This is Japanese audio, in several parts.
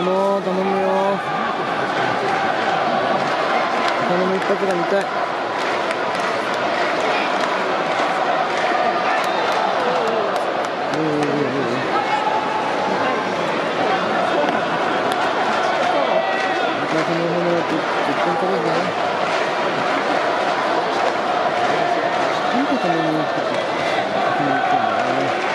野頼むよ頼む一発が見たい。うんうんうんうんまあそのまま10分取れるねなんでこのまま決めてんだよね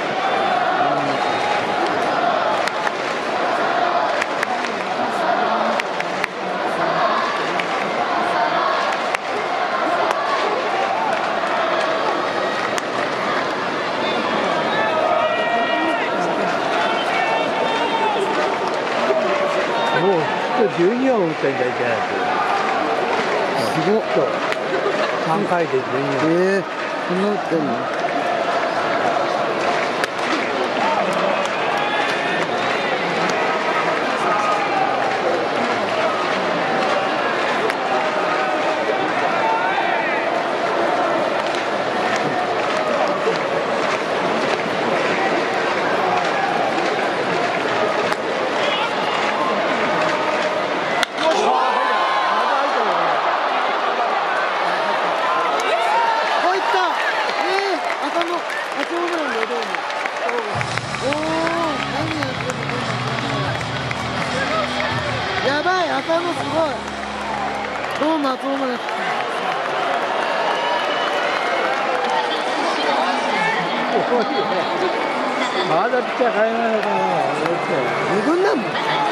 もう12本打ってんだいけないすごっと。3回で12本ええそんな打ってんのあ、いったええ赤の、赤ホームランだよ、どうも。おー、何やってんのやばい、赤のすごい。どうも、赤ホームラン。まだピッチャー変えないのかな二軍なんだ。